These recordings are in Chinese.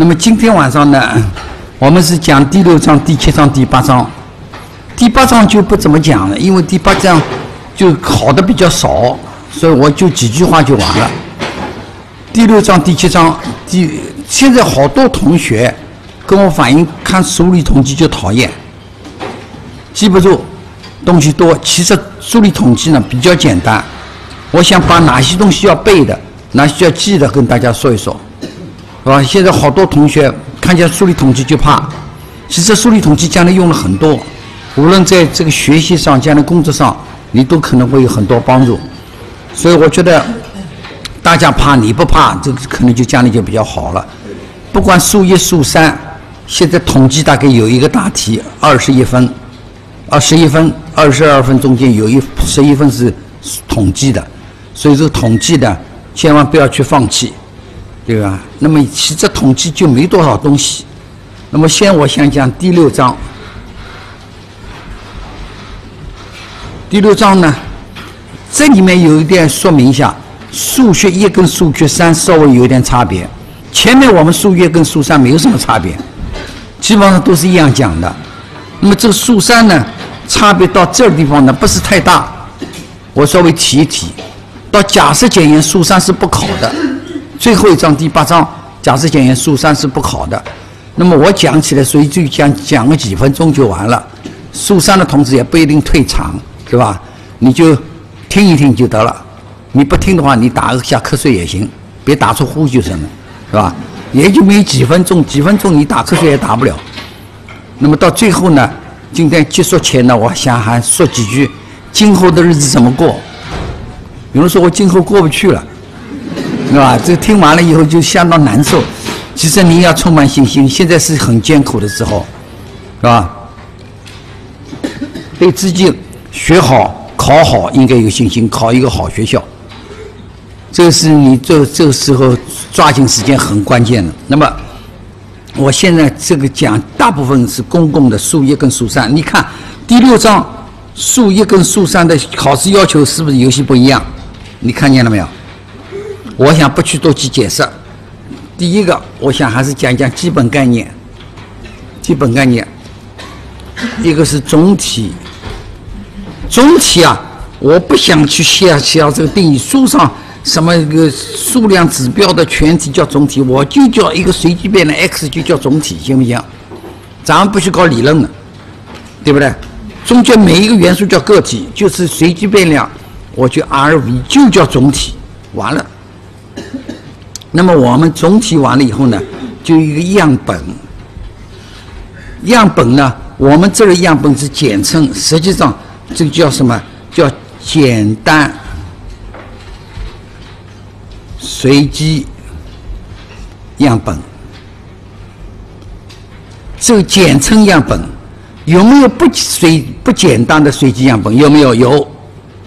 那么今天晚上呢，我们是讲第六章、第七章、第八章。第八章就不怎么讲了，因为第八章就考的比较少，所以我就几句话就完了。第六章、第七章，第现在好多同学跟我反映，看数理统计就讨厌，记不住，东西多。其实数理统计呢比较简单，我想把哪些东西要背的，哪些要记的，跟大家说一说。啊？现在好多同学看见数理统计就怕，其实数理统计将来用了很多，无论在这个学习上、将来工作上，你都可能会有很多帮助。所以我觉得大家怕你不怕，这个可能就将来就比较好了。不管数一、数三，现在统计大概有一个大题，二十一分，二十一分、二十二分中间有一十一分是统计的，所以这个统计的千万不要去放弃。对吧？那么其实统计就没多少东西。那么先我想讲第六章。第六章呢，这里面有一点说明一下，数学一跟数学三稍微有一点差别。前面我们数一跟数三没有什么差别，基本上都是一样讲的。那么这个数三呢，差别到这地方呢不是太大。我稍微提一提，到假设检验数三是不考的。最后一章第八章，假设检验数三是不考的，那么我讲起来，所以就讲讲个几分钟就完了。数三的同志也不一定退场，是吧？你就听一听就得了。你不听的话，你打一下瞌睡也行，别打出呼就行了，是吧？也就没几分钟，几分钟你打瞌睡也打不了。那么到最后呢，今天结束前呢，我想还说几句，今后的日子怎么过？有人说我今后过不去了。是吧？这听完了以后就相当难受。其实你要充满信心，现在是很艰苦的时候，是吧？对自己学好、考好应该有信心，考一个好学校。这是你这这个时候抓紧时间很关键的。那么，我现在这个讲大部分是公共的数一跟数三。你看第六章数一跟数三的考试要求是不是有些不一样？你看见了没有？我想不去多去解释。第一个，我想还是讲讲基本概念。基本概念，一个是总体。总体啊，我不想去写写这个定义书上什么一个数量指标的全体叫总体，我就叫一个随机变量 x 就叫总体，行不行？咱们不去搞理论了，对不对？中间每一个元素叫个体，就是随机变量，我就 R V 就叫总体，完了。那么我们总体完了以后呢，就一个样本。样本呢，我们这个样本是简称，实际上这个叫什么？叫简单随机样本。这个简称样本有没有不随不简单的随机样本？有没有？有，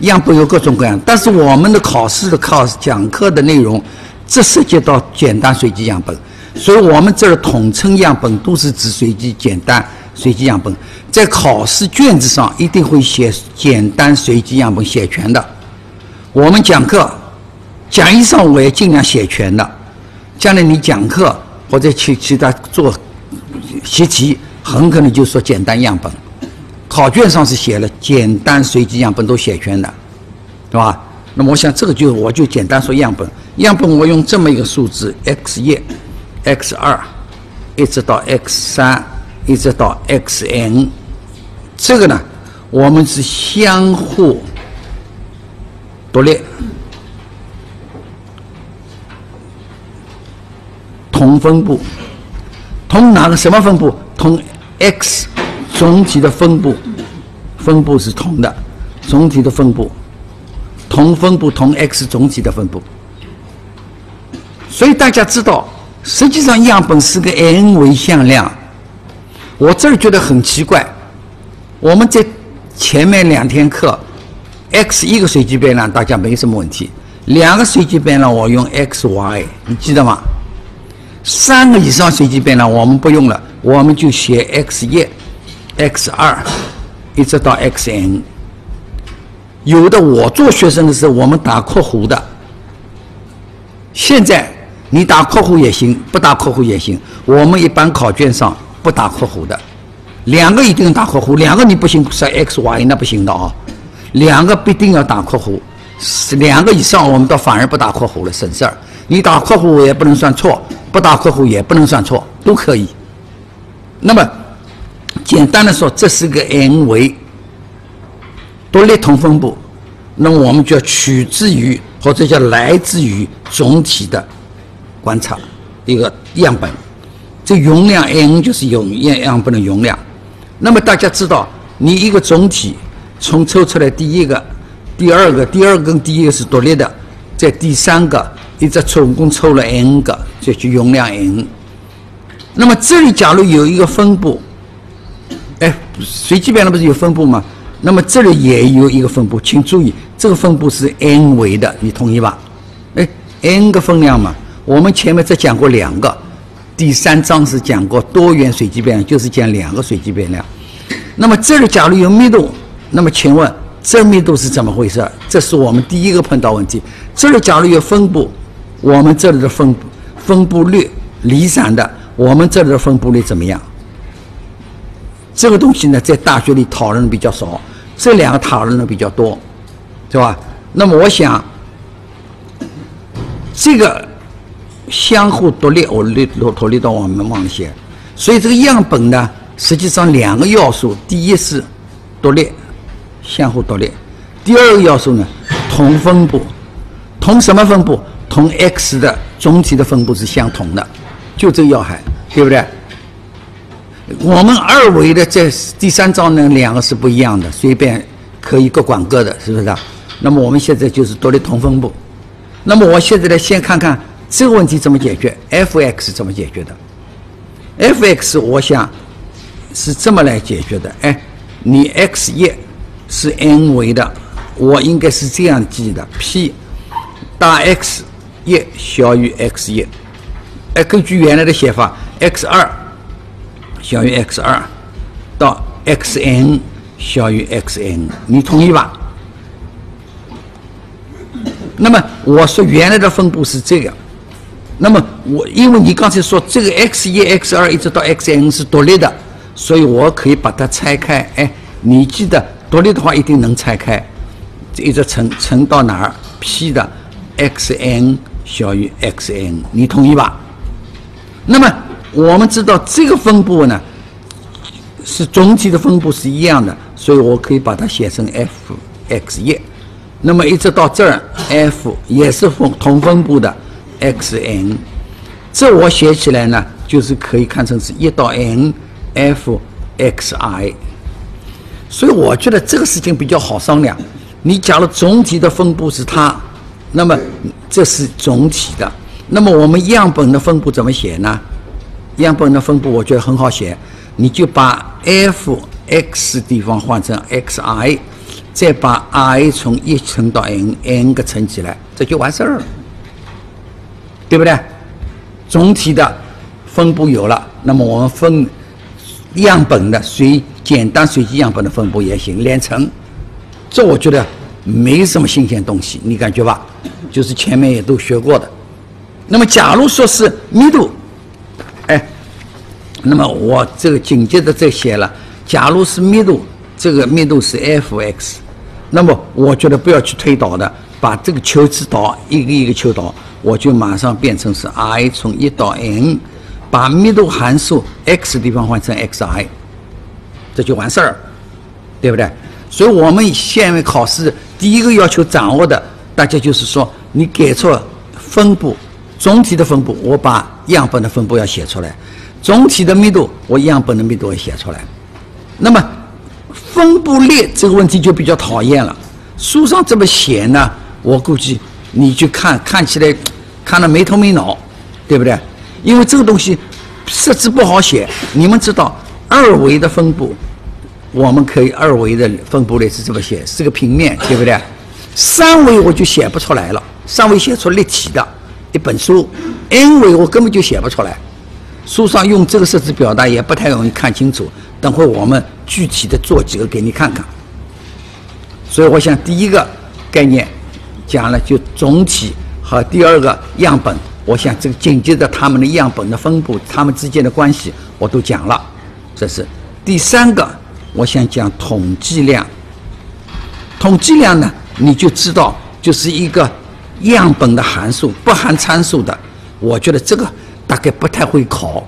样本有各种各样。但是我们的考试的考讲课的内容。这涉及到简单随机样本，所以我们这儿统称样本都是指随机简单随机样本。在考试卷子上一定会写简单随机样本写全的。我们讲课讲义上我也尽量写全的。将来你讲课或者去其他做习题，很可能就说简单样本。考卷上是写了简单随机样本都写全的，对吧？那么我想这个就我就简单说样本。样本我用这么一个数字 x 一、x 二，一直到 x 三，一直到 xn，这个呢，我们是相互独立，同分布，同哪个什么分布？同 x 总体的分布，分布是同的，总体的分布，同分布同 x 总体的分布。所以大家知道，实际上样本是个 n 维向量。我这儿觉得很奇怪，我们在前面两天课，x 一个随机变量大家没什么问题，两个随机变量我用 x、y，你记得吗？三个以上随机变量我们不用了，我们就写 x 一、x 二，一直到 xn。有的我做学生的时候，我们打括弧的。现在。你打括弧也行，不打括弧也行。我们一般考卷上不打括弧的，两个一定打括弧，两个你不行算 x y 那不行的啊，两个必定要打括弧，两个以上我们倒反而不打括弧了，省事儿。你打括弧也不能算错，不打括弧也不能算错，都可以。那么简单的说，这是个 n 维独立同分布。那么我们就要取自于或者叫来自于总体的观察一个样本，这容量 n 就是容样样本的容量。那么大家知道，你一个总体从抽出来第一个、第二个、第二跟第一个是独立的，在第三个一直总共抽了 n 个，这就容量 n。那么这里假如有一个分布，哎，随机变量不是有分布吗？那么这里也有一个分布，请注意，这个分布是 n 维的，你同意吧？哎，n 个分量嘛，我们前面只讲过两个，第三章是讲过多元随机变量，就是讲两个随机变量。那么这里假如有密度，那么请问这密度是怎么回事？这是我们第一个碰到问题。这里假如有分布，我们这里的分分布率离散的，我们这里的分布率怎么样？这个东西呢，在大学里讨论的比较少。这两个讨论的比较多，对吧？那么我想，这个相互独立，我列罗脱离到我们忘写。所以这个样本呢，实际上两个要素：第一是独立，相互独立；第二个要素呢，同分布，同什么分布？同 x 的总体的分布是相同的，就这个要害，对不对？我们二维的这第三章呢，两个是不一样的，随便可以各管各的，是不是啊？那么我们现在就是独立同分布。那么我现在来先看看这个问题怎么解决，f(x) 怎么解决的？f(x) 我想是这么来解决的。哎，你 x 一是 n 维的，我应该是这样记的：p 大 X 一小于 x 一。哎，根据原来的写法，x 二。小于 x 二到 xn 小于 xn，你同意吧？那么我说原来的分布是这个，那么我因为你刚才说这个 x 一 x 二一直到 xn 是独立的，所以我可以把它拆开。哎，你记得独立的话一定能拆开，这一直乘乘到哪儿？p 的 xn 小于 xn，你同意吧？那么。我们知道这个分布呢，是总体的分布是一样的，所以我可以把它写成 f x 一。那么一直到这儿，f 也是分同分布的 x n。这我写起来呢，就是可以看成是一到 n f x i。所以我觉得这个事情比较好商量。你假如总体的分布是它，那么这是总体的。那么我们样本的分布怎么写呢？样本的分布我觉得很好写，你就把 f x 地方换成 x i，再把 i 从一乘到 n，n 个乘起来，这就完事儿了，对不对？总体的分布有了，那么我们分样本的随简单随机样本的分布也行，连乘，这我觉得没什么新鲜东西，你感觉吧？就是前面也都学过的。那么假如说是密度。那么我这个紧接着再写了，假如是密度，这个密度是 f(x)，那么我觉得不要去推导的，把这个求值导一个一个求导，我就马上变成是 i 从一到 n，把密度函数 x 的地方换成 xi，这就完事儿，对不对？所以我们现在考试第一个要求掌握的，大家就是说你给出分布。总体的分布，我把样本的分布要写出来；总体的密度，我样本的密度也写出来。那么分布列这个问题就比较讨厌了。书上这么写呢，我估计你去看看起来看得没头没脑，对不对？因为这个东西设置不好写。你们知道二维的分布，我们可以二维的分布列是这么写，是个平面，对不对？三维我就写不出来了，三维写出立体的。一本书，n 维我根本就写不出来，书上用这个设置表达也不太容易看清楚。等会我们具体的做几个给你看看。所以我想第一个概念讲了就总体和第二个样本我想这个紧接着他们的样本的分布，他们之间的关系我都讲了。这是第三个，我想讲统计量。统计量呢，你就知道就是一个样本的函数，不含参数的。我觉得这个大概不太会考，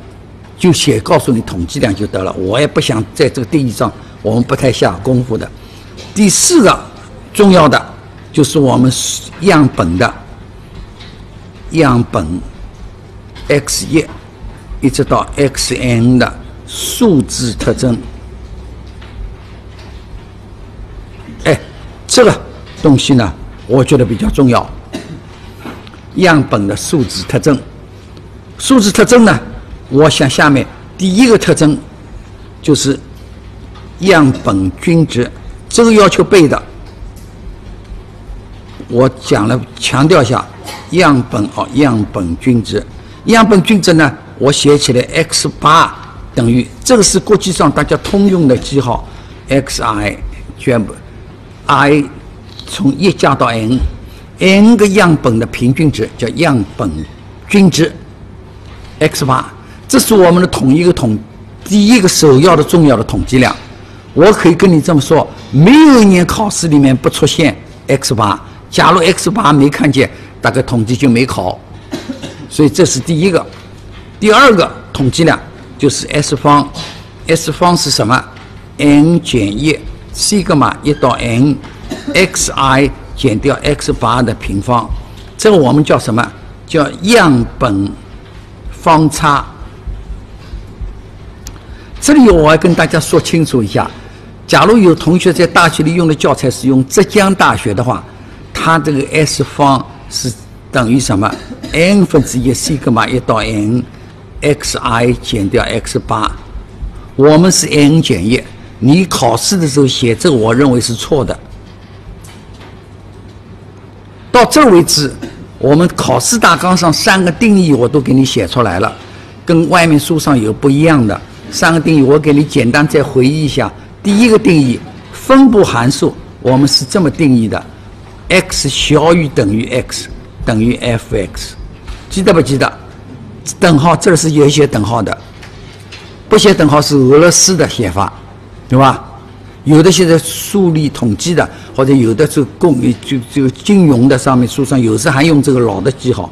就写告诉你统计量就得了。我也不想在这个定义上，我们不太下功夫的。第四个重要的就是我们样本的样本 x 一一直到 xn 的数字特征。哎，这个东西呢，我觉得比较重要。样本的数字特征，数字特征呢，我想下面第一个特征就是样本均值。这个要求背的，我讲了，强调一下，样本哦，样本均值，样本均值呢，我写起来 x 八等于这个是国际上大家通用的记号，xi 全部 i 从一加到 n，n 个样本的平均值叫样本均值 x 八，这是我们的统一个统第一个首要的重要的统计量。我可以跟你这么说，没有一年考试里面不出现 x 八。假如 x 八没看见，大概统计就没考。所以这是第一个。第二个统计量就是 S 方，S 方是什么？n 减一西格玛一到 n，xi 减掉 x 八的平方。这个我们叫什么？叫样本方差。这里我要跟大家说清楚一下。假如有同学在大学里用的教材是用浙江大学的话，它这个 S 方是等于什么？n 分之一西格玛一到 n，xi 减掉 x 八，我们是 n 减一。你考试的时候写这个，我认为是错的。到这为止，我们考试大纲上三个定义我都给你写出来了，跟外面书上有不一样的三个定义，我给你简单再回忆一下。第一个定义，分布函数我们是这么定义的：x 小于等于 x 等于 f(x)，记得不记得？等号这是有写等号的，不写等号是俄罗斯的写法，对吧？有的现在数理统计的，或者有的是公就就金融的上面书上有时还用这个老的记号。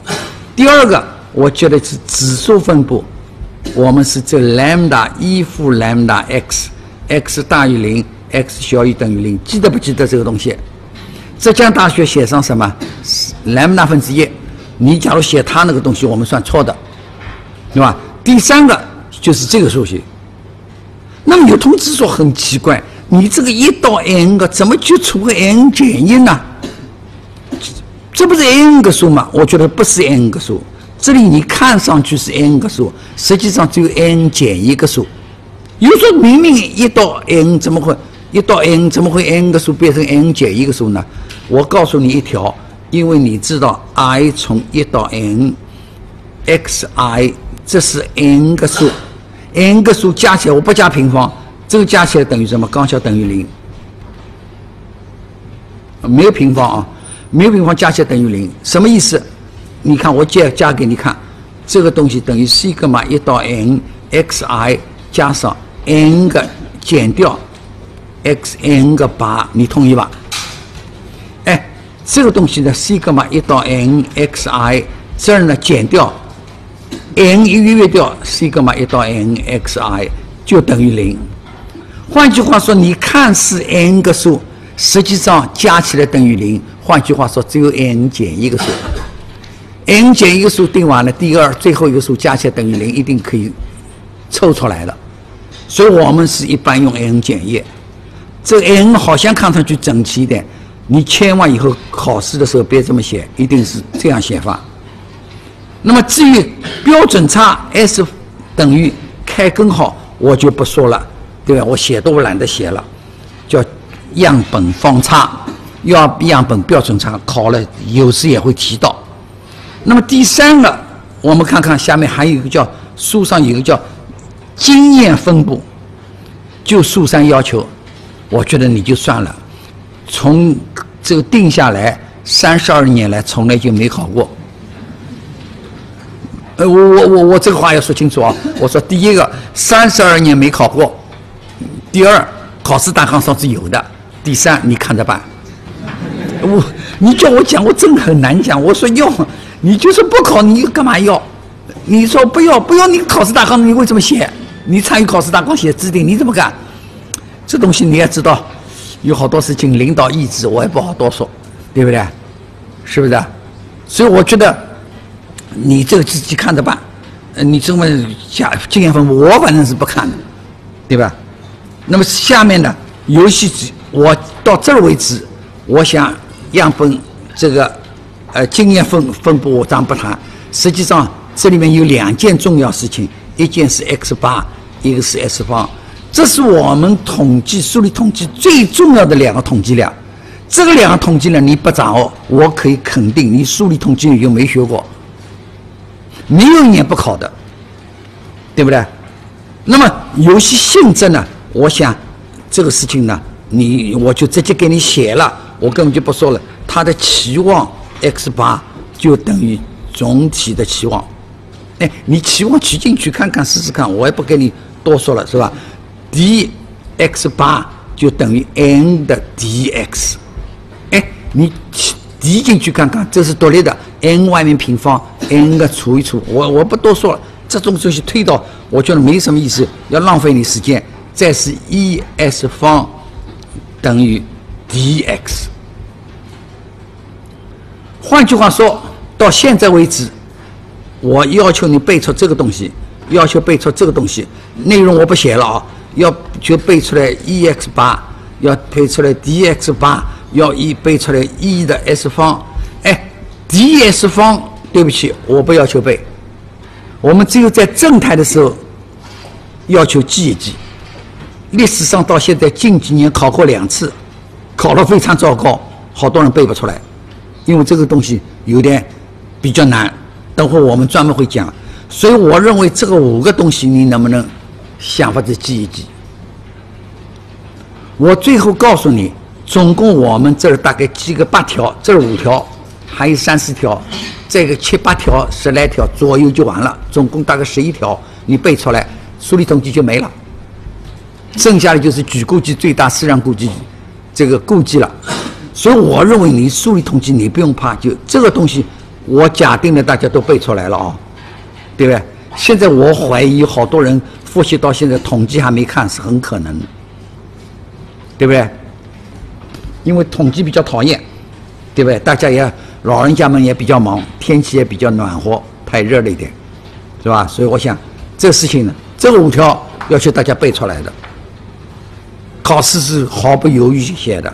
第二个，我觉得是指数分布，我们是这 lambda 一负 lambda x。x 大于零，x 小于等于零，记得不记得这个东西？浙江大学写上什么？lambda 分之一。你假如写他那个东西，我们算错的，对吧？第三个就是这个数学。那么有同志说很奇怪，你这个一到 n 个怎么就出个 n 减一呢？这不是 n 个数吗？我觉得不是 n 个数。这里你看上去是 n 个数，实际上只有 n 减一个数。有说明明一到 n 怎么会一到 n 怎么会 n 个数变成 n 减一个数呢？我告诉你一条，因为你知道 i 从一到 n，xi 这是 n 个数，n 个数加起来我不加平方，这个加起来等于什么？刚巧等于零，没有平方啊，没有平方加起来等于零，什么意思？你看我加加给你看，这个东西等于西格玛一到 n，xi 加上。n 个减掉 x n 个八，你同意吧？哎，这个东西呢西格玛一到 n x i 这儿呢减掉 n 一约掉西格玛一到 n x i 就等于零。换句话说，你看似 n 个数，实际上加起来等于零。换句话说，只有 n 减一个数，n 减一个数定完了，第二最后一个数加起来等于零，一定可以凑出来了。所以我们是一般用 n 减一，这 n 好像看上去整齐一点，你千万以后考试的时候别这么写，一定是这样写法。那么至于标准差 S 等于开根号，我就不说了，对吧？我写都懒得写了，叫样本方差，要样本标准差，考了有时也会提到。那么第三个，我们看看下面还有一个叫书上有个叫。经验分布，就苏三要求，我觉得你就算了。从这个定下来三十二年来，从来就没考过。呃，我我我我这个话要说清楚啊！我说第一个，三十二年没考过；第二，考试大纲上是有的；第三，你看着办。我，你叫我讲，我真很难讲。我说要，你就是不考，你干嘛要？你说不要不要，你考试大纲你为什么写？你参与考试大纲写制定，你怎么干？这东西你也知道，有好多事情领导意志，我也不好多说，对不对？是不是？所以我觉得你这个自己看着办。呃，你这么讲经验丰富，我反正是不看的，对吧？那么下面呢，游戏我到这儿为止，我想样本这个呃经验分分布我暂不谈。实际上这里面有两件重要事情，一件是 x 八，一个是 s 方，这是我们统计数理统计最重要的两个统计量。这个两个统计量你不掌握，我可以肯定你数理统计又没学过，没有一年不考的，对不对？那么游戏性质呢？我想这个事情呢，你我就直接给你写了，我根本就不说了。它的期望 x 八就等于总体的期望，哎，你期望取进去看看试试看，我也不给你多说了，是吧？d x 八就等于 n 的 dx。哎，你递进去看看，这是独立的，n 外面平方，n 个除一除，我我不多说了，这种东西推导，我觉得没什么意思，要浪费你时间。再是 e s 方等于 dx。换句话说，到现在为止，我要求你背出这个东西，要求背出这个东西，内容我不写了啊，要就背出来 e x 八，要背出来 dx 八。要一背出来 e 的 s 方，哎，ds 方，对不起，我不要求背。我们只有在正态的时候要求记一记。历史上到现在近几年考过两次，考得非常糟糕，好多人背不出来，因为这个东西有点比较难。等会我们专门会讲。所以我认为这个五个东西你能不能想法子记一记？我最后告诉你。总共我们这儿大概记个八条，这儿五条，还有三四条，这个七八条、十来条左右就完了。总共大概十一条，你背出来，数理统计就没了。剩下的就是举估计、最大适量估计，这个估计了。所以我认为你数理统计你不用怕，就这个东西，我假定的大家都背出来了啊，对不对？现在我怀疑好多人复习到现在统计还没看，是很可能，对不对？因为统计比较讨厌，对不对？大家也老人家们也比较忙，天气也比较暖和，太热了一点，是吧？所以我想这个事情呢，这个五条要求大家背出来的，考试是毫不犹豫写的，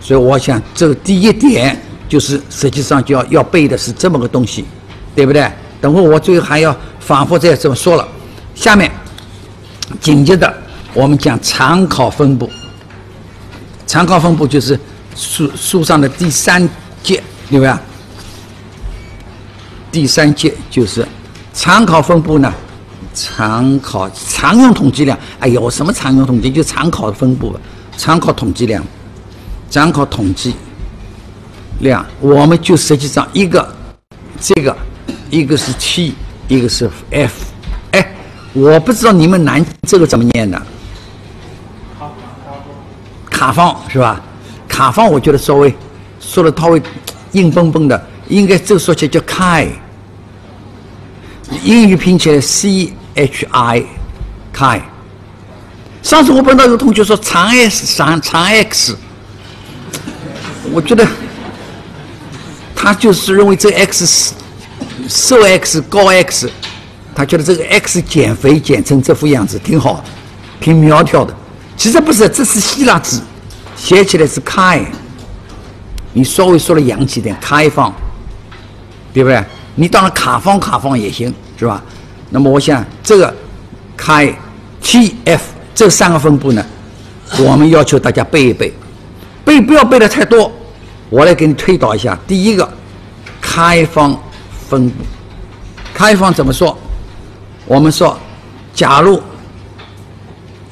所以我想这个第一点就是实际上就要要背的是这么个东西，对不对？等会我最后还要反复再这么说了。下面紧接着我们讲常考分布。常考分布就是书书上的第三节，对吧？第三节就是常考分布呢，常考常用统计量。哎呦，什么常用统计？就常考分布，常考统计量，常考统计量。我们就实际上一个这个，一个是 T，一个是 F。哎，我不知道你们南这个怎么念的。卡方是吧？卡方我觉得稍微说的稍微硬绷绷的，应该这个说起来叫 k，。英语拼起来 c h i chi。上次我碰到有个同学说长 s 长长 x，我觉得他就是认为这 x 瘦 x 高 x，他觉得这个 x 减肥减成这副样子挺好，挺苗条的。其实不是，这是希腊字，写起来是开。你稍微说的洋气点，开放，对不对？你当然卡方卡方也行，是吧？那么我想这个开 T F 这三个分布呢，我们要求大家背一背，背不要背的太多。我来给你推导一下，第一个开方分布，开方怎么说？我们说，假如。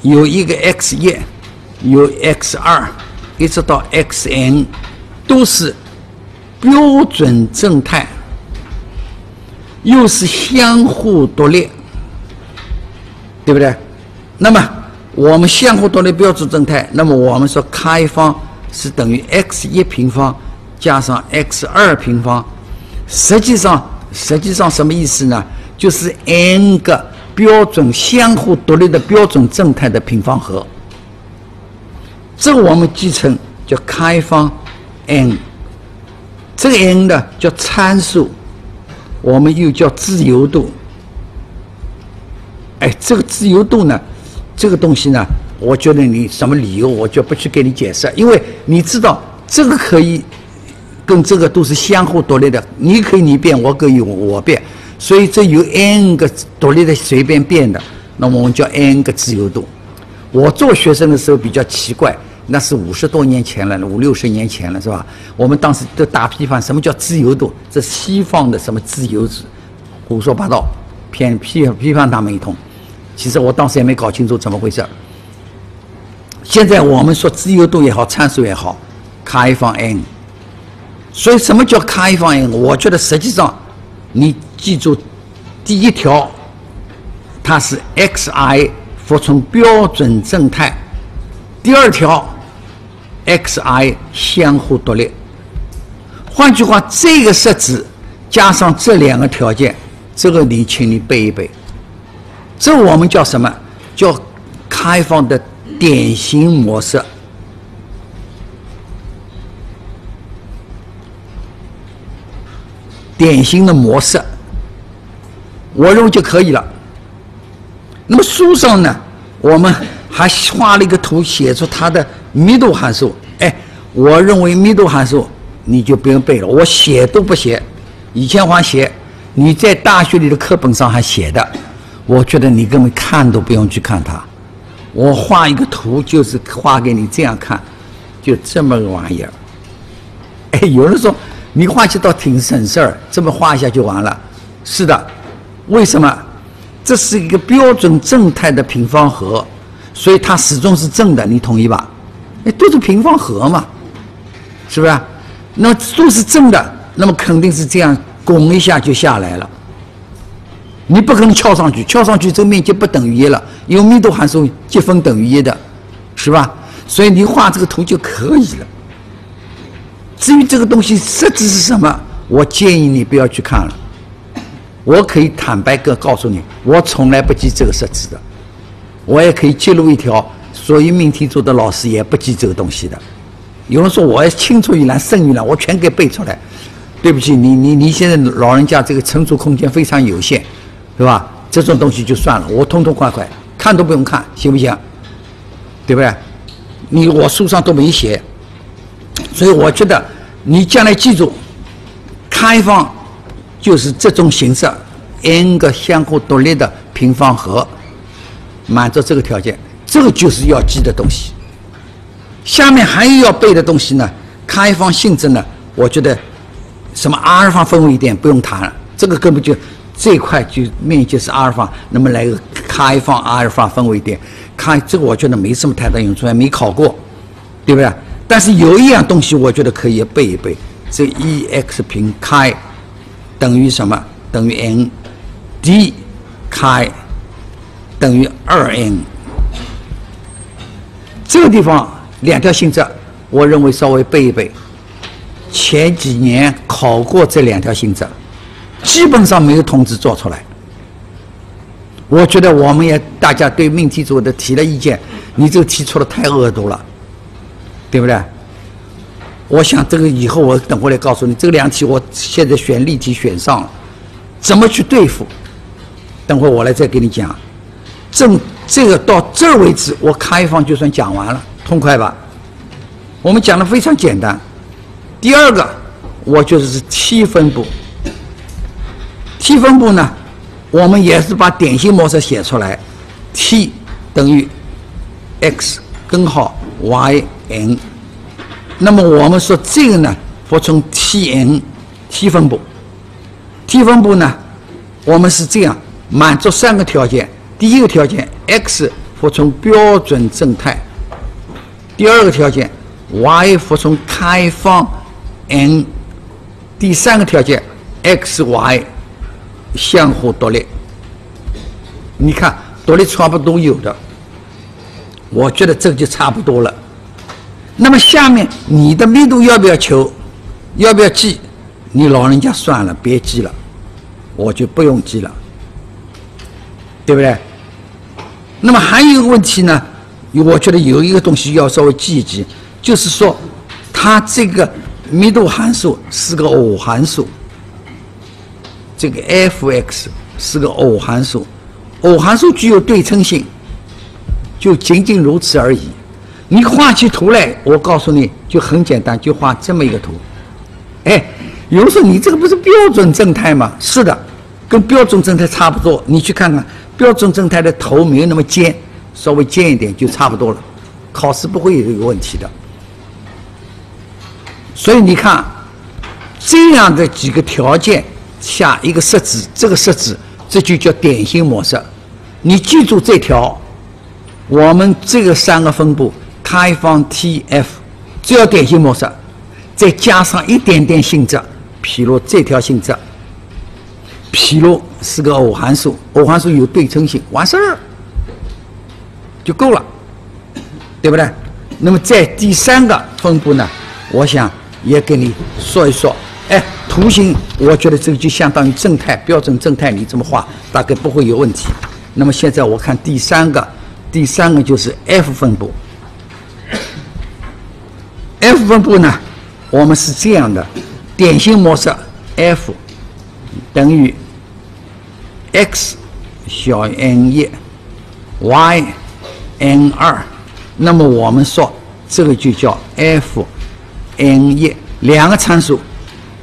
有一个 x 一，有 x 二，一直到 xn，都是标准正态。又是相互独立，对不对？那么我们相互独立标准正态，那么我们说开方是等于 x 一平方加上 x 二平方，实际上实际上什么意思呢？就是 n 个标准相互独立的标准正态的平方和，这个我们记成叫开方 n，这个 n 呢叫参数。我们又叫自由度，哎，这个自由度呢，这个东西呢，我觉得你什么理由，我就不去给你解释，因为你知道这个可以跟这个都是相互独立的，你可以你变，我可以我变，所以这有 n 个独立的随便变的，那么我们叫 n 个自由度。我做学生的时候比较奇怪。那是五十多年前了，五六十年前了，是吧？我们当时都打批判，什么叫自由度？这西方的什么自由子，胡说八道，偏批批判他们一通。其实我当时也没搞清楚怎么回事。现在我们说自由度也好，参数也好，开放 n。所以什么叫开放 n？我觉得实际上，你记住，第一条，它是 xi 服从标准正态，第二条。Xi 相互独立，换句话，这个设置加上这两个条件，这个你请你背一背。这我们叫什么？叫开放的典型模式。典型的模式，我认为就可以了。那么书上呢，我们还画了一个图，写出它的。密度函数，哎，我认为密度函数你就不用背了，我写都不写，以前还写，你在大学里的课本上还写的，我觉得你根本看都不用去看它，我画一个图就是画给你这样看，就这么个玩意儿。哎，有人说你画起倒挺省事儿，这么画一下就完了，是的，为什么？这是一个标准正态的平方和，所以它始终是正的，你同意吧？哎，都是平方和嘛，是不是？那都是正的，那么肯定是这样拱一下就下来了。你不可能翘上去，翘上去这个面积不等于一了，因为密度函数积分等于一的，是吧？所以你画这个图就可以了。至于这个东西设置是什么，我建议你不要去看了。我可以坦白个告诉你，我从来不记这个设置的，我也可以记录一条。所以命题组的老师也不记这个东西的。有人说我要清出于蓝、胜于蓝，我全给背出来。对不起，你你你现在老人家这个存储空间非常有限，对吧？这种东西就算了，我痛痛快快看都不用看，行不行？对不对？你我书上都没写，所以我觉得你将来记住，开放就是这种形式，n 个相互独立的平方和，满足这个条件。这个就是要记的东西。下面还有要背的东西呢。开放性质呢，我觉得什么阿尔法分位点不用谈了，这个根本就这块就面积是阿尔法，那么来个开放阿尔法分位点，看这个我觉得没什么太大用处，还没考过，对不对？但是有一样东西我觉得可以背一背，这 e x 平开等于什么？等于 n d 开等于二 n。这个地方两条性质，我认为稍微背一背。前几年考过这两条性质，基本上没有通知做出来。我觉得我们也大家对命题组的提了意见，你这个提出的太恶毒了，对不对？我想这个以后我等会来告诉你，这两题我现在选例题选上了，怎么去对付？等会我来再给你讲。正这个到这为止，我开放就算讲完了，痛快吧？我们讲的非常简单。第二个，我就是 T 分布。T 分布呢，我们也是把典型模式写出来，T 等于 x 根号 y n。那么我们说这个呢，服从 T n T 分布。T 分布呢，我们是这样，满足三个条件。第一个条件，x 服从标准正态；第二个条件，y 服从开放 n；第三个条件，x y 相互独立。你看，独立差不多有的，我觉得这就差不多了。那么下面你的密度要不要求？要不要记？你老人家算了，别记了，我就不用记了，对不对？那么还有一个问题呢，我觉得有一个东西要稍微记一记，就是说，它这个密度函数是个偶函数，这个 f(x) 是个偶函数，偶函数具有对称性，就仅仅如此而已。你画起图来，我告诉你就很简单，就画这么一个图。哎，有人说你这个不是标准正态吗？是的，跟标准正态差不多。你去看看标准正态的头没有那么尖，稍微尖一点就差不多了。考试不会有这个问题的。所以你看，这样的几个条件下一个设置，这个设置这就叫典型模式。你记住这条，我们这个三个分布。开放 T-F，只要典型模式，再加上一点点性质，譬如这条性质，譬如是个偶函数，偶函数有对称性，完事儿就够了，对不对？那么在第三个分布呢，我想也给你说一说。哎，图形，我觉得这个就相当于正态，标准正态，你这么画大概不会有问题。那么现在我看第三个，第三个就是 F 分布。F 分布呢，我们是这样的，典型模式 F 等于 x 小于 n 一，y n 二，那么我们说这个就叫 f n 一两个参数。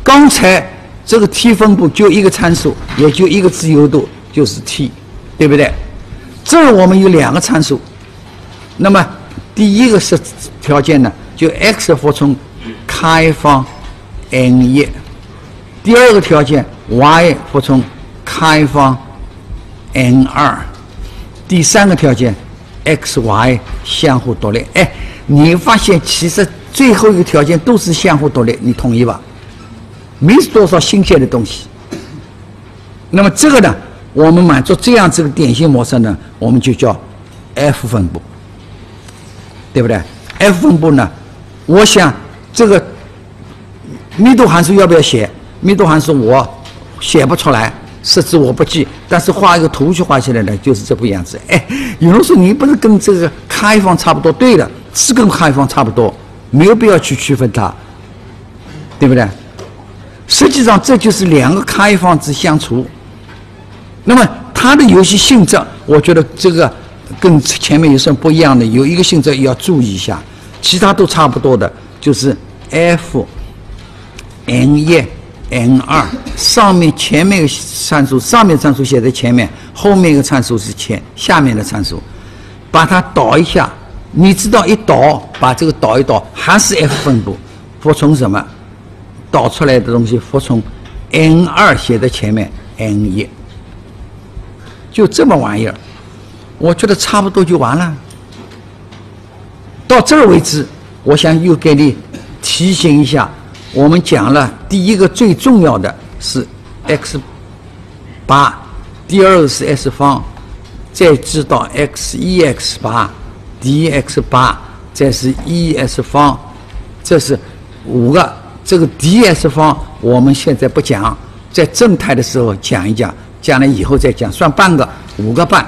刚才这个 T 分布就一个参数，也就一个自由度，就是 T，对不对？这儿我们有两个参数，那么第一个是条件呢？就 x 服从开放 n 一，第二个条件 y 服从开方 n 二，第三个条件 x y 相互独立。哎，你发现其实最后一个条件都是相互独立，你同意吧？没多少新鲜的东西。那么这个呢，我们满足这样这个典型模式呢，我们就叫 F 分布，对不对？F 分布呢？我想这个密度函数要不要写？密度函数我写不出来，设置我不记，但是画一个图去画起来呢，就是这副样子。哎，有人说你不是跟这个开放差不多？对的，是跟开放差不多，没有必要去区分它，对不对？实际上这就是两个开放之相除。那么它的游戏性质，我觉得这个跟前面有什么不一样的？有一个性质要注意一下。其他都差不多的，就是 f n 一 n 二，上面前面一个参数，上面参数写在前面，后面一个参数是前下面的参数，把它导一下，你知道一导，把这个导一导，还是 f 分布，服从什么？导出来的东西服从 n 二写在前面 n 一，就这么玩意儿，我觉得差不多就完了。到这儿为止，我想又给你提醒一下，我们讲了第一个最重要的是 x 八，第二个是 s 方，再知道 x 一 x 八，dx 八，再是 e s 方，这是五个。这个 ds 方我们现在不讲，在正态的时候讲一讲，将来以后再讲，算半个，五个半。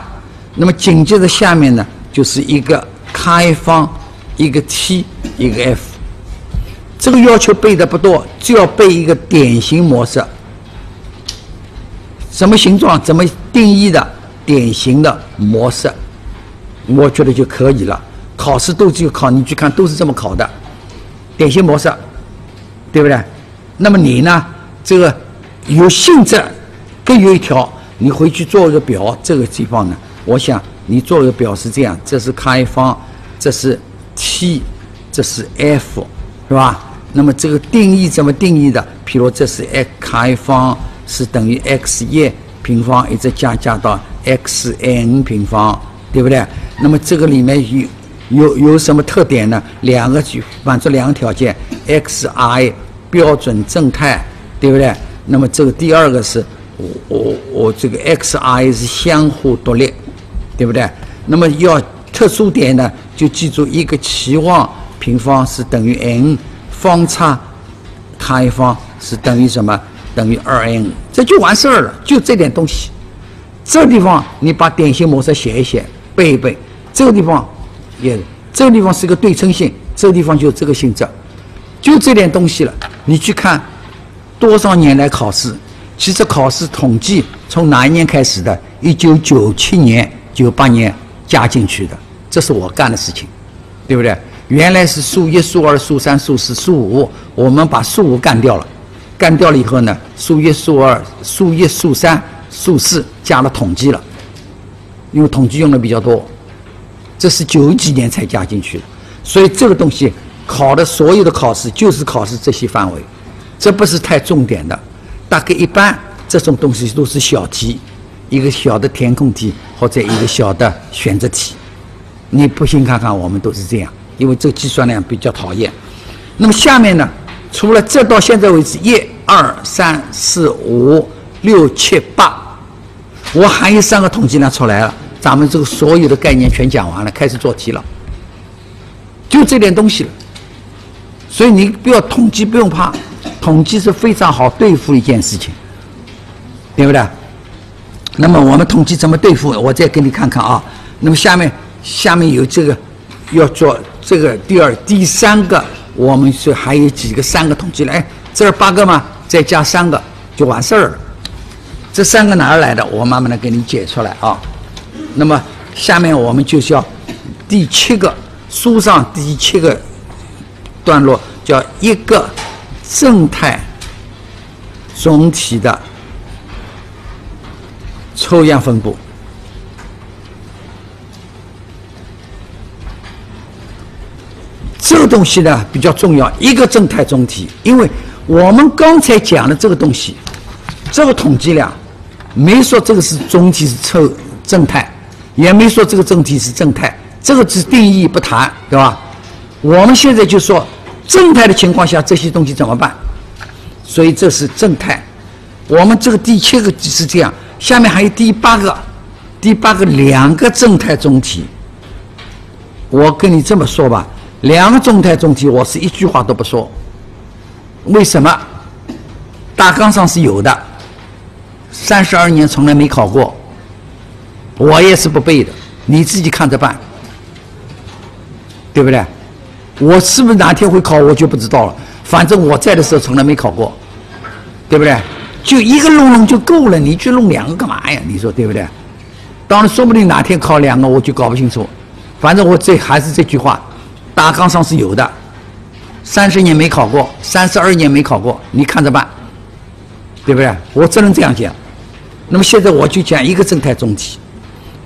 那么紧接着下面呢，就是一个开方。一个 T，一个 F，这个要求背的不多，就要背一个典型模式。什么形状？怎么定义的？典型的模式，我觉得就可以了。考试都就考，你去看都是这么考的，典型模式，对不对？那么你呢？这个有性质，更有一条，你回去做一个表。这个地方呢，我想你做一个表是这样：这是开方，这是。T，这是 F，是吧？那么这个定义怎么定义的？譬如这是 x 开方是等于 x 一平方一直加加到 x n 平方，对不对？那么这个里面有有有什么特点呢？两个就满足两个条件，x i 标准正态，对不对？那么这个第二个是我我我这个 x、i 是相互独立，对不对？那么要特殊点呢，就记住一个期望平方是等于 n，方差开方是等于什么？等于二 n，这就完事儿了，就这点东西。这地方你把典型模式写一写，背一背。这个地方也，这个地方是个对称性，这个地方就这个性质，就这点东西了。你去看多少年来考试，其实考试统计从哪一年开始的？一九九七年、九八年加进去的，这是我干的事情，对不对？原来是数一、数二、数三、数四、数五，我们把数五干掉了，干掉了以后呢，数一、数二、数一、数三。数四加了统计了，因为统计用的比较多，这是九几年才加进去的，所以这个东西考的所有的考试就是考试这些范围，这不是太重点的，大概一般这种东西都是小题，一个小的填空题或者一个小的选择题，你不信看看我们都是这样，因为这个计算量比较讨厌。那么下面呢，除了这到现在为止，一二三四五六七八。我还有三个统计量出来了，咱们这个所有的概念全讲完了，开始做题了，就这点东西了。所以你不要统计，不用怕，统计是非常好对付一件事情，对不对？那么我们统计怎么对付？我再给你看看啊。那么下面下面有这个要做这个第二、第三个，我们是还有几个三个统计了？哎，这儿八个嘛，再加三个就完事儿了。这三个哪儿来的？我慢慢的给你解出来啊。那么下面我们就是要第七个书上第七个段落，叫一个正态总体的抽样分布。这个东西呢比较重要，一个正态总体，因为我们刚才讲的这个东西，这个统计量。没说这个是总体是抽正态，也没说这个正体是正态，这个只定义不谈，对吧？我们现在就说正态的情况下这些东西怎么办？所以这是正态。我们这个第七个是这样，下面还有第八个，第八个两个正态总体。我跟你这么说吧，两个正态总体，我是一句话都不说。为什么？大纲上是有的。三十二年从来没考过，我也是不背的，你自己看着办，对不对？我是不是哪天会考，我就不知道了。反正我在的时候从来没考过，对不对？就一个弄弄就够了，你去弄两个干嘛呀？你说对不对？当然，说不定哪天考两个，我就搞不清楚。反正我这还是这句话，大纲上是有的。三十年没考过，三十二年没考过，你看着办，对不对？我只能这样讲。那么现在我就讲一个正态总体。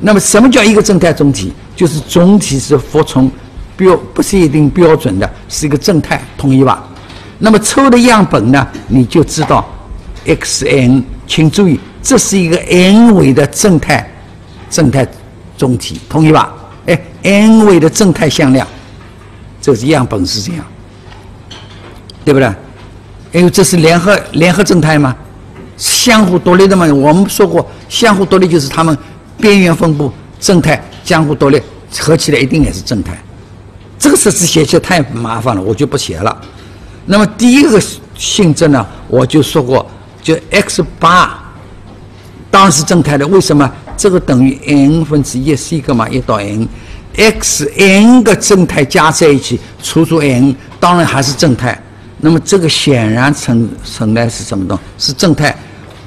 那么什么叫一个正态总体？就是总体是服从标，不是一定标准的，是一个正态，同意吧？那么抽的样本呢，你就知道 x n，请注意，这是一个 n 维的正态正态总体，同意吧？哎，n 维的正态向量，这是样本是这样，对不对？因为这是联合联合正态吗？相互独立的嘛，我们说过，相互独立就是它们边缘分布正态相互独立，合起来一定也是正态。这个式子写起来太麻烦了，我就不写了。那么第一个性质呢，我就说过，就 x 八当然是正态的。为什么？这个等于 n 分之一是一个嘛，一到 n？X n 个正态加在一起除除 n，当然还是正态。那么这个显然存存在是什么东西？是正态。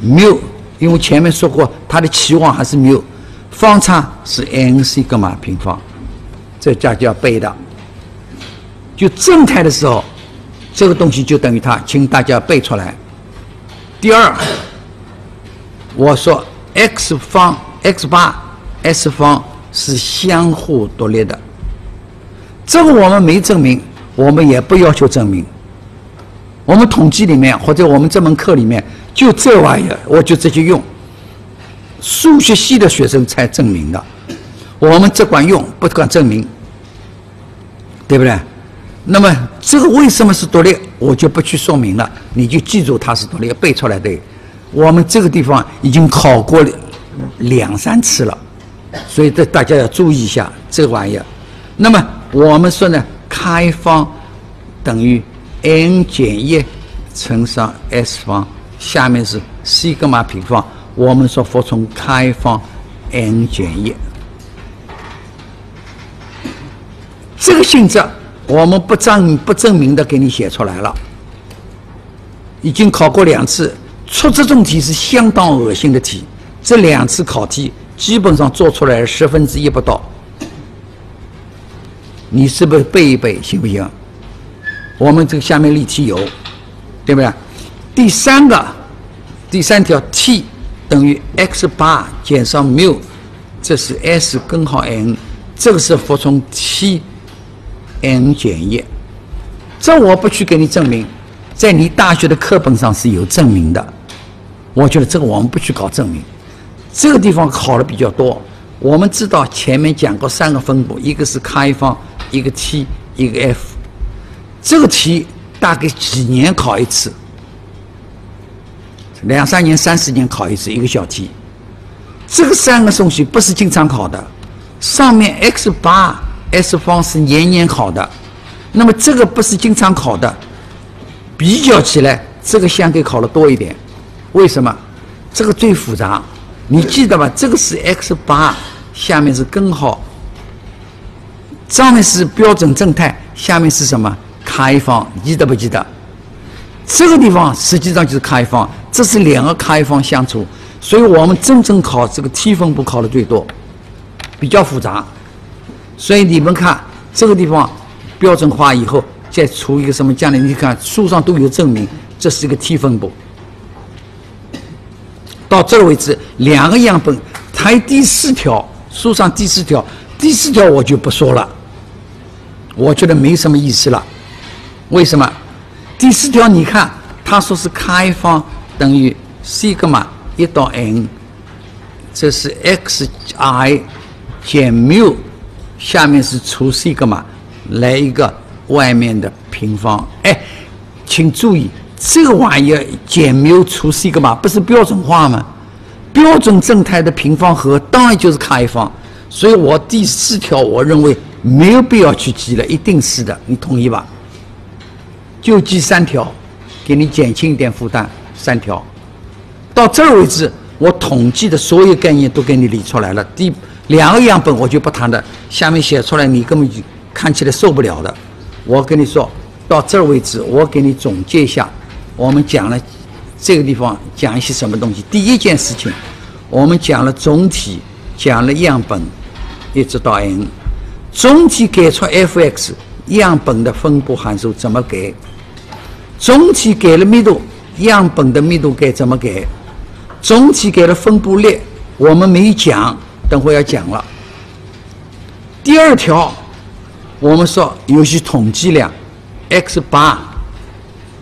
缪，因为前面说过，它的期望还是缪，方差是 n 是一个嘛平方，这加就要背的。就正态的时候，这个东西就等于它，请大家背出来。第二，我说 x 方 x 八 s 方是相互独立的，这个我们没证明，我们也不要求证明。我们统计里面或者我们这门课里面。就这玩意儿，我就直接用。数学系的学生才证明的，我们只管用，不管证明，对不对？那么这个为什么是独立，我就不去说明了，你就记住它是独立，背出来的。我们这个地方已经考过两三次了，所以这大家要注意一下这玩意儿。那么我们说呢，开方等于 n 减一乘上 s 方，下面是西格玛平方。我们说服从开方 n 减一，这个性质我们不证不证明的给你写出来了。已经考过两次，出这种题是相当恶心的题。这两次考题基本上做出来十分之一不到。你是不是背一背行不行？我们这个下面例题有，对不对？第三个，第三条 t 等于 x 八减上缪，这是 s 根号 n，这个是服从 t n 减一。这我不去给你证明。在你大学的课本上是有证明的，我觉得这个我们不去搞证明。这个地方考的比较多。我们知道前面讲过三个分布，一个是开方，一个 T，一个 F。这个题大概几年考一次？两三年、三四年考一次一个小题。这个三个东西不是经常考的。上面 x 八 s 方是年年考的，那么这个不是经常考的。比较起来，这个相对考的多一点，为什么？这个最复杂，你记得吧？这个是 x 八，下面是根号，上面是标准正态，下面是什么？开方，记得不记得？这个地方实际上就是开方，这是两个开方相除，所以我们真正考这个 T 分布考的最多，比较复杂，所以你们看这个地方标准化以后。再出一个什么将来？你看书上都有证明，这是一个 T 分布。到这儿为止，两个样本，还第四条，书上第四条，第四条我就不说了，我觉得没什么意思了。为什么？第四条你看，他说是开方等于西格玛一到 n，这是 xi 减缪，下面是除西格玛，来一个。外面的平方，哎，请注意，这个玩意儿减缪除西格玛不是标准化吗？标准正态的平方和当然就是开方，所以我第四条我认为没有必要去记了，一定是的，你同意吧？就记三条，给你减轻一点负担。三条，到这儿为止，我统计的所有概念都给你理出来了。第两个样本我就不谈了，下面写出来你根本就看起来受不了的。我跟你说，到这儿为止，我给你总结一下，我们讲了这个地方讲一些什么东西。第一件事情，我们讲了总体，讲了样本，一直到 n，总体给出 f(x)，样本的分布函数怎么给？总体给了密度，样本的密度该怎么给？总体给了分布列，我们没讲，等会要讲了。第二条。我们说有些统计量，x 八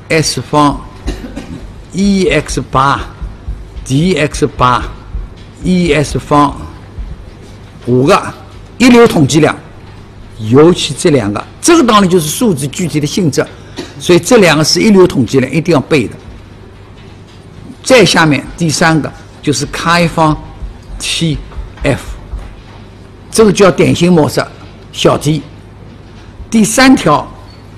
，s 方，e(x 八 )，dx 八，e(s 方五个一流统计量，尤其这两个，这个当然就是数字具体的性质，所以这两个是一流统计量，一定要背的。再下面第三个就是开方 t f，这个叫典型模式，小 t。第三条、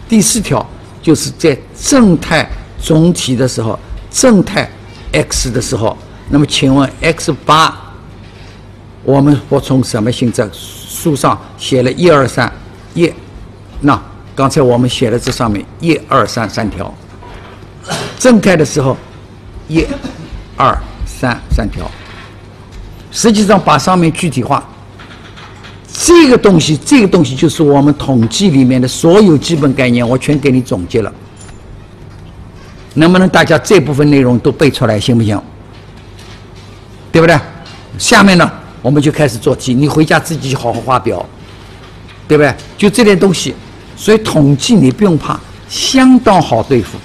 第四条就是在正态总体的时候，正态 x 的时候，那么请问 x 八，我们服从什么性质？书上写了一二三一，那刚才我们写了这上面一二三三条，正态的时候一、二、三三条，实际上把上面具体化。这个东西，这个东西就是我们统计里面的所有基本概念，我全给你总结了。能不能大家这部分内容都背出来，行不行？对不对？下面呢，我们就开始做题，你回家自己好好画表，对不对？就这点东西，所以统计你不用怕，相当好对付。